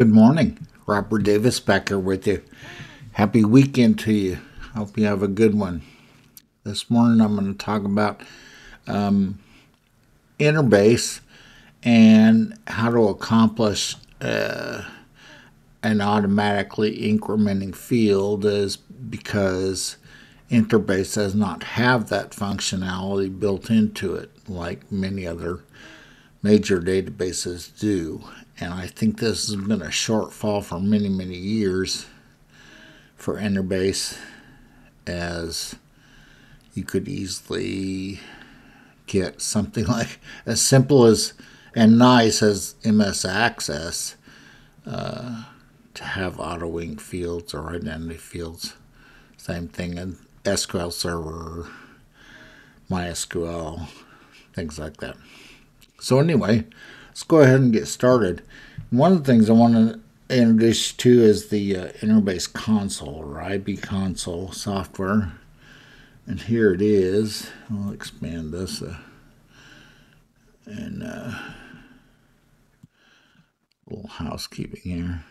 Good morning. Robert Davis back here with you. Happy weekend to you. Hope you have a good one. This morning I'm going to talk about um, Interbase and how to accomplish uh, an automatically incrementing field is because Interbase does not have that functionality built into it like many other major databases do. And I think this has been a shortfall for many, many years for Interbase, as you could easily get something like as simple as and nice as MS Access uh, to have AutoInc fields or identity fields. Same thing in SQL Server, MySQL, things like that. So anyway, let's go ahead and get started. One of the things I want to introduce to is the uh, Interbase console or IB console software. And here it is. I'll expand this uh, and uh, a little housekeeping here.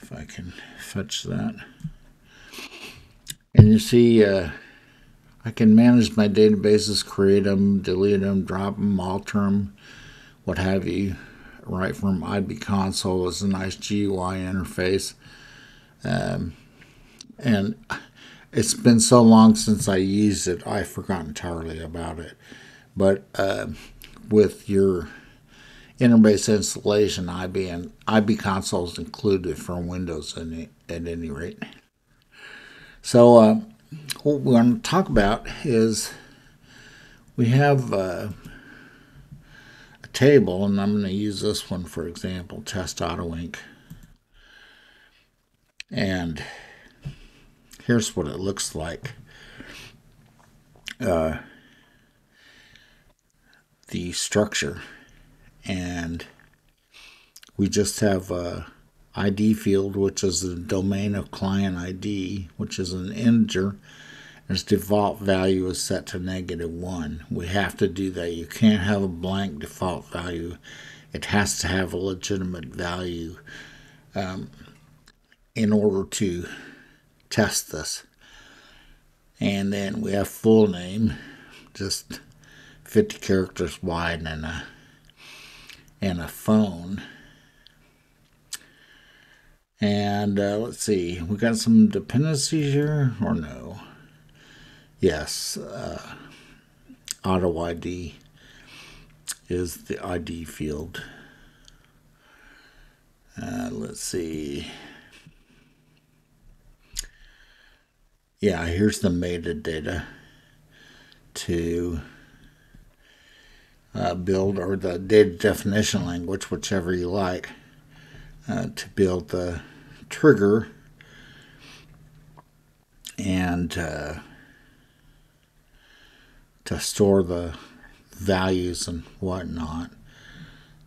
If I can fetch that. And you see, uh, I can manage my databases, create them, delete them, drop them, alter them, what have you, right from IB console. It's a nice GUI interface. Um, and it's been so long since I used it, I forgot entirely about it. But uh, with your Interbase installation, IB and IB console is included for Windows at any rate. So, uh, what we're going to talk about is we have uh, a table, and I'm going to use this one for example, test Auto AutoInc. And here's what it looks like. Uh, the structure and we just have a ID field, which is the domain of client ID, which is an integer. Its default value is set to negative 1. We have to do that. You can't have a blank default value. It has to have a legitimate value um, in order to test this. And then we have full name, just 50 characters wide and a, and a phone. And uh, let's see, we got some dependencies here or no? Yes, uh, auto ID is the ID field. Uh, let's see. Yeah, here's the metadata to uh, build, or the data definition language, whichever you like, uh, to build the trigger and uh, to store the values and whatnot.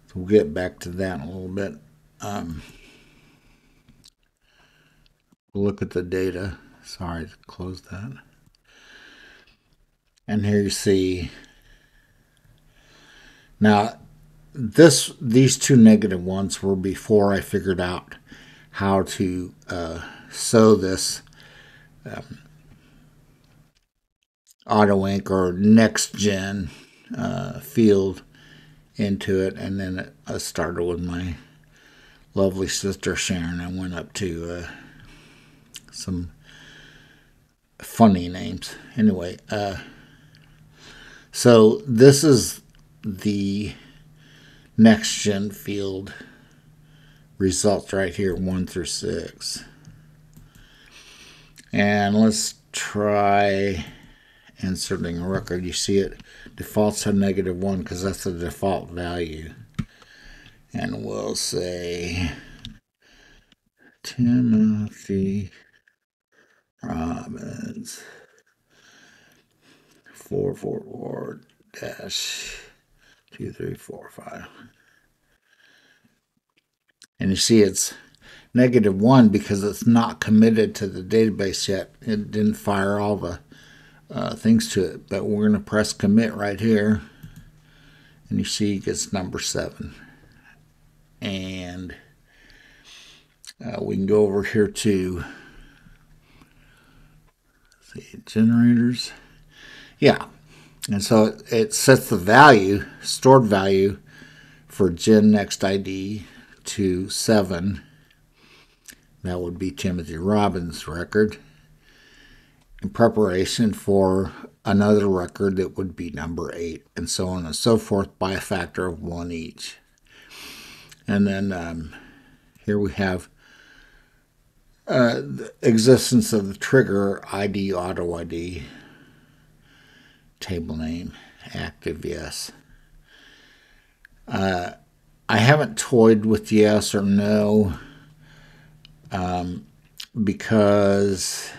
So we'll get back to that in a little bit. Um, we'll look at the data. Sorry to close that. And here you see. Now, this these two negative ones were before I figured out how to uh, sew this um, AutoInc or next gen uh, field into it, and then I started with my lovely sister Sharon. I went up to uh, some funny names. Anyway, uh, so this is the next gen field results right here, 1 through 6. And let's try inserting a record. You see it defaults to negative 1 because that's the default value. And we'll say Timothy Robbins 444 dash 2345. And you see it's negative 1 because it's not committed to the database yet. It didn't fire all the uh, things to it. But we're going to press commit right here. And you see it gets number 7. And Uh, we can go over here to see generators. Yeah, and so it, sets the value, stored value, for Gen Next ID to seven. That would be Timothy Robbins' record. In preparation for another record that would be number eight, and so on and so forth by a factor of one each. And then um, here we have uh, the existence of the trigger ID auto ID table name active yes. Uh, I haven't toyed with yes or no um, because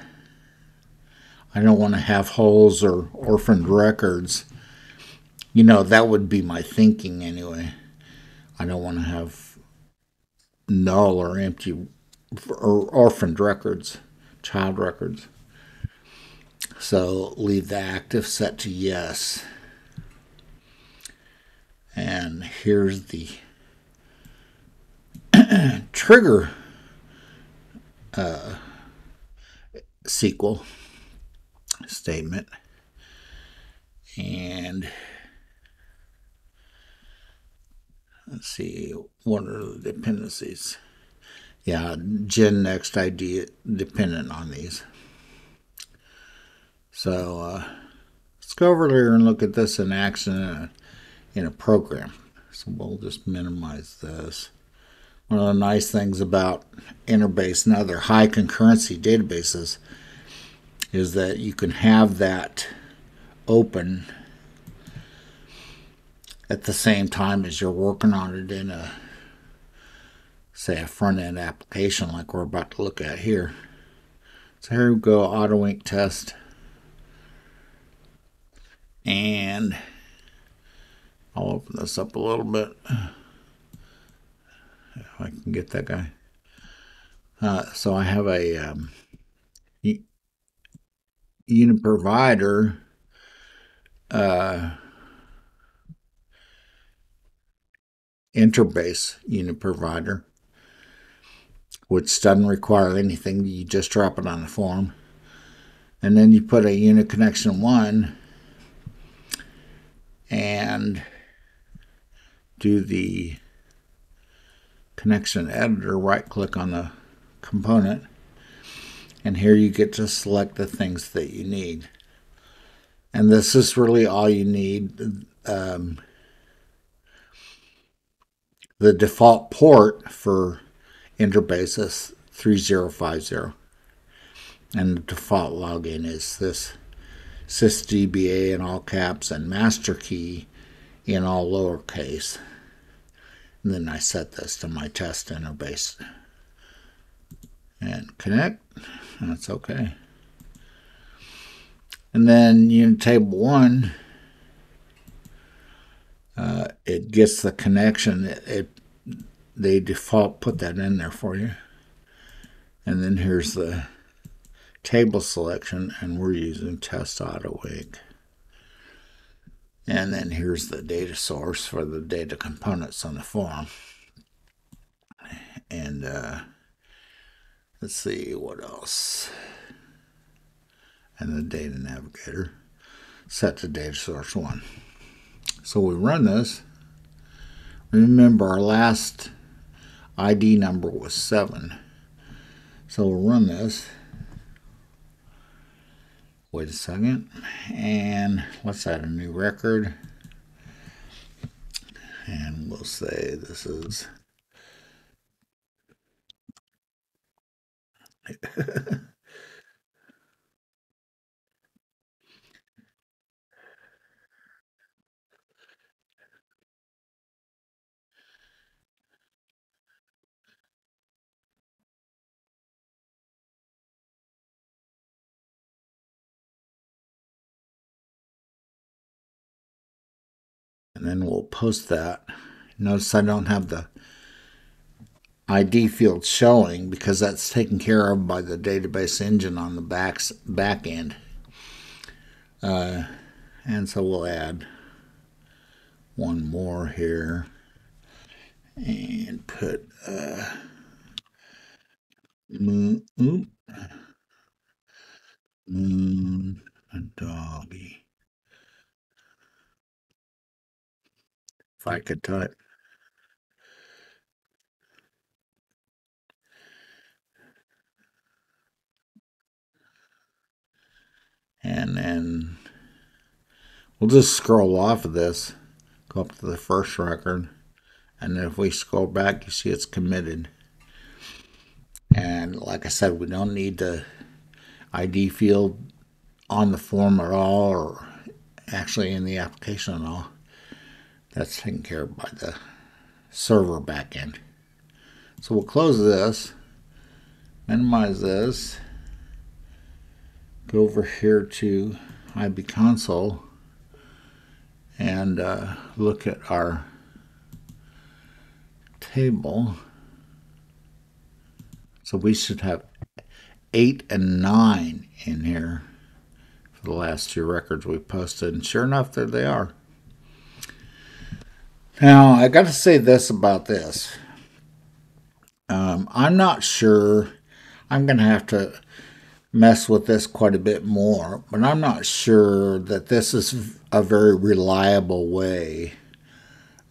I don't want to have holes or orphaned records. You know, that would be my thinking anyway. I don't want to have null or empty or orphaned records, child records. So leave the active set to yes. And here's the trigger uh, SQL statement. And let's see, what are the dependencies? Yeah, Gen Next ID dependent on these. So uh, let's go over there and look at this in action in a, in a program. So we'll just minimize this. One of the nice things about Interbase and other high concurrency databases is that you can have that open at the same time as you're working on it in a say a front end application like we're about to look at here. So here we go, AutoInc test. And I'll open this up a little bit. If I can get that guy. Uh, so I have a um, UniProvider uh, interbase UniProvider, which doesn't require anything. You just drop it on the form. And then you put a UniConnection one and do the connection editor, right click on the component, and here you get to select the things that you need. And this is really all you need. Um, the default port for Interbase is 3050. And the default login is this sysdba in all caps and master key in all lowercase. And then I set this to my test interbase. And connect. That's okay. And then UniTable 1, uh, it gets the connection. It, it They default put that in there for you. And then here's the table selection, and we're using test AutoInc. And then here's the data source for the data components on the form. And uh, let's see what else. And the data navigator set to data source one. So we run this. Remember our last ID number was seven. So we'll run this wait a second. And let's add a new record. And we'll say this is and then we'll post that. Notice I don't have the ID field showing because that's taken care of by the database engine on the back, back end. Uh, and so we'll add one more here and put uh, Moon, moon doggy. If I could type. And then we'll just scroll off of this, go up to the first record, and then if we scroll back, you see it's committed. And like I said, we don't need the ID field on the form at all or actually in the application at all. That's taken care of by the server backend. So we'll close this, minimize this, go over here to IB console and uh, look at our table. So we should have eight and nine in here for the last two records we posted. And sure enough, there they are. Now, I got to say this about this. Um, I'm not sure. I'm going to have to mess with this quite a bit more, but I'm not sure that this is a very reliable way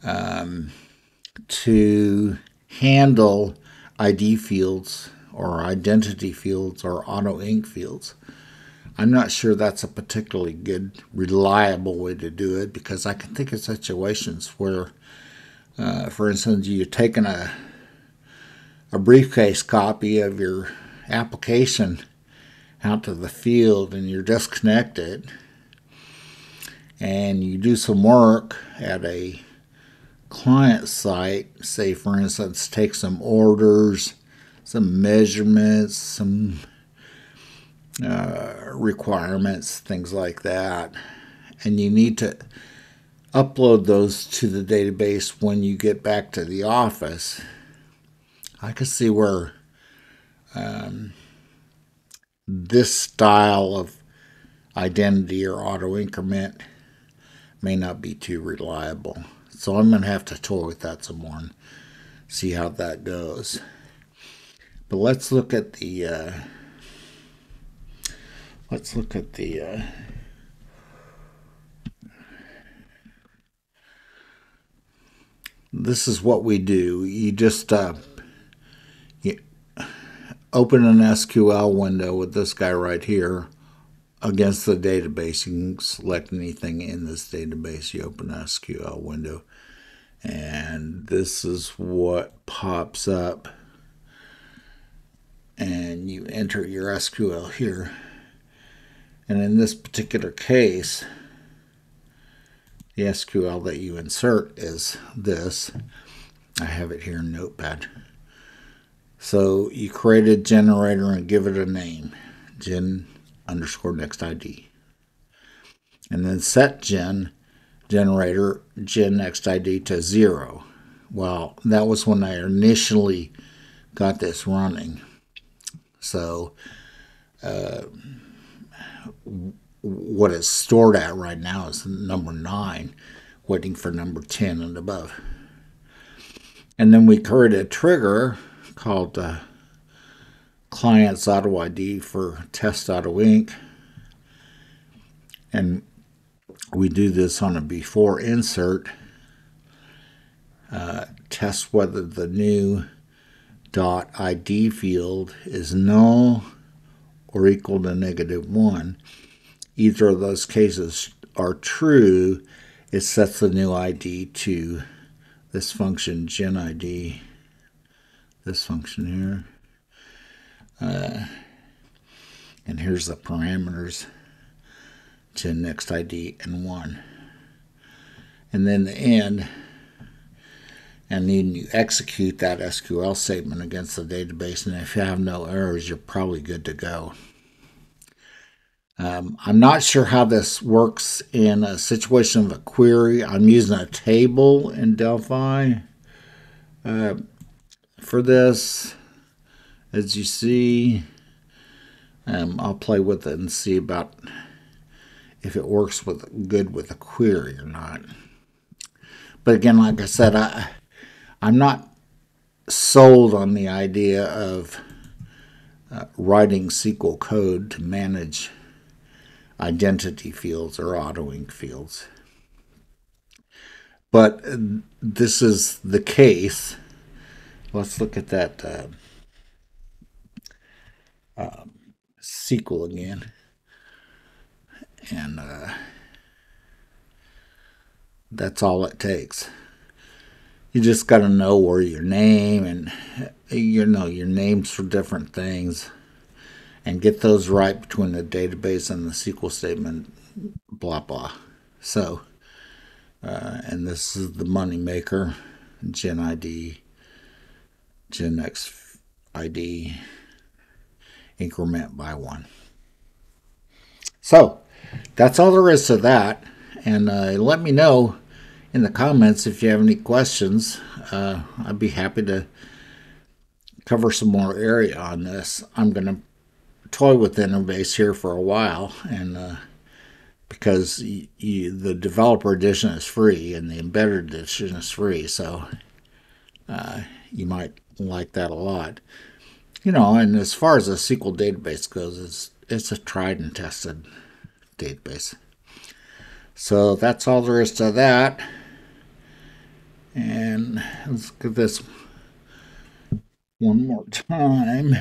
um, to handle ID fields or identity fields or AutoInc fields. I'm not sure that's a particularly good, reliable way to do it because I can think of situations where, uh, for instance, you're taking a a briefcase copy of your application out to the field and you're disconnected and you do some work at a client site, say for instance, take some orders, some measurements, some uh, requirements, things like that, and you need to upload those to the database when you get back to the office. I can see where um, this style of identity or auto increment may not be too reliable. So I'm going to have to toy with that some more and see how that goes. But let's look at the uh, let's look at the uh, this is what we do. You just uh, you open an SQL window with this guy right here against the database. You can select anything in this database. You open an SQL window, and this is what pops up. And you enter your SQL here. And in this particular case, the SQL that you insert is this. I have it here in Notepad. So you create a generator and give it a name, gen underscore next ID. And then set gen generator gen next ID to zero. Well, that was when I initially got this running. So, uh, what it's stored at right now is number nine, waiting for number 10 and above. And then we create a trigger called uh, client's auto ID for test AutoInc. And we do this on a before insert. Uh, test whether the new dot ID field is null or equal to negative 1. Either of those cases are true, it sets the new ID to this function gen ID, this function here. Uh, and here's the parameters gen next ID and 1. And then the end, and then you execute that SQL statement against the database, and if you have no errors, you're probably good to go. Um, I'm not sure how this works in a situation of a query. I'm using a table in Delphi uh, for this. As you see, um, I'll play with it and see about if it works with good with a query or not. But again, like I said, I I'm not sold on the idea of uh, writing SQL code to manage identity fields or AutoInc fields. But uh, this is the case. Let's look at that uh, um, SQL again. And uh, that's all it takes. You just got to know where your name and you know your names for different things and get those right between the database and the SQL statement, blah blah. So, uh, and this is the money maker, Gen ID, Gen X ID, increment by one. So, that's all there is to that. And uh, let me know in the comments if you have any questions. Uh, I'd be happy to cover some more area on this. I'm going to toy with Interbase here for a while, and uh, because the developer edition is free and the embedded edition is free, so uh, you might like that a lot. You know, and as far as a SQL database goes, it's it's a tried and tested database. So that's all there is to that. And let's get this one more time.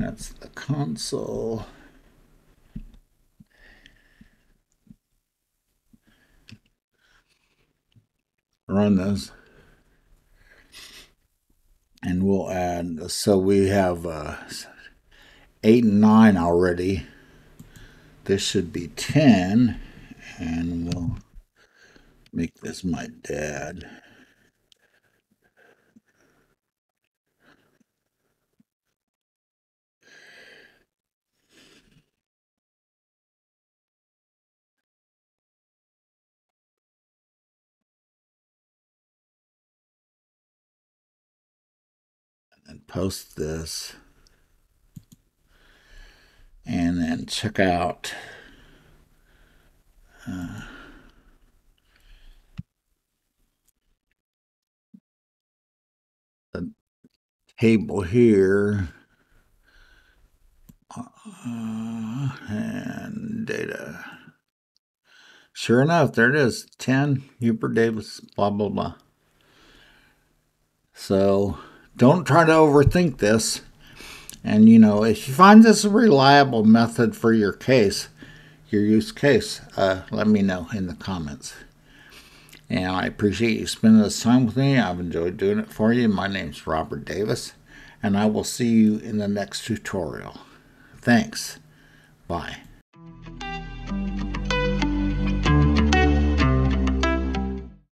That's the console. Run this. And we'll add, so we have uh, 8 and 9 already. This should be 10. And we'll make this my dad. and post this and then check out uh, the table here uh, and data. Sure enough, there it is 10 Hubert Davis, blah, blah, blah. So don't try to overthink this. And you know, if you find this a reliable method for your case, your use case, uh, let me know in the comments. And I appreciate you spending this time with me. I've enjoyed doing it for you. My name's Robert Davis, and I will see you in the next tutorial. Thanks. Bye.